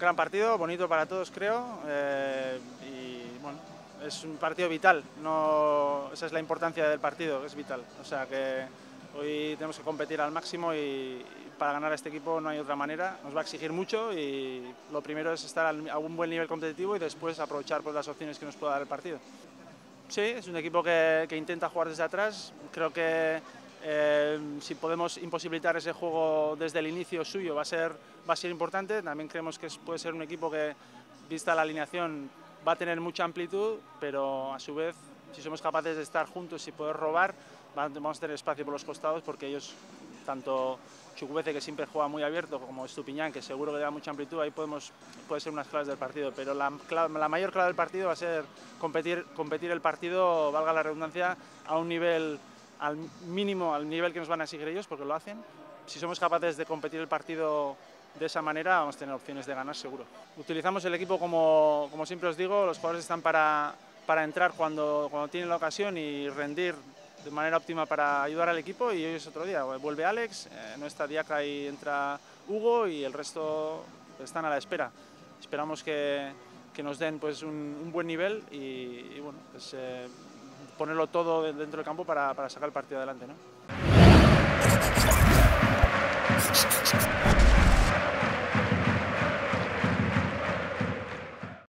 Gran partido, bonito para todos creo, eh, y bueno, es un partido vital, no, esa es la importancia del partido, es vital. O sea que hoy tenemos que competir al máximo y, para ganar a este equipo no hay otra manera, nos va a exigir mucho y lo primero es estar a un buen nivel competitivo y después aprovechar pues, las opciones que nos pueda dar el partido. Sí, es un equipo que, que intenta jugar desde atrás, creo que eh, si podemos imposibilitar ese juego desde el inicio suyo va a ser, va a ser importante. También creemos que puede ser un equipo que, vista la alineación, va a tener mucha amplitud, pero a su vez, si somos capaces de estar juntos y poder robar, vamos a tener espacio por los costados porque ellos, tanto Chukwueze, que siempre juega muy abierto, como Estupiñán, que seguro que da mucha amplitud, ahí podemos, puede ser unas claves del partido. Pero la, la mayor clave del partido va a ser competir, competir el partido, valga la redundancia, a un nivel al mínimo, al nivel que nos van a exigir ellos, porque lo hacen. Si somos capaces de competir el partido de esa manera, vamos a tener opciones de ganar seguro. Utilizamos el equipo como, como siempre os digo, los jugadores están para, para entrar cuando, cuando tienen la ocasión y rendir de manera óptima para ayudar al equipo y hoy es otro día. Vuelve Alex, eh, no está Diaca y entra Hugo y el resto están a la espera. Esperamos que, que nos den pues, un, un buen nivel y, y bueno, pues, eh, ponerlo todo dentro del campo para, para sacar el partido adelante. ¿no?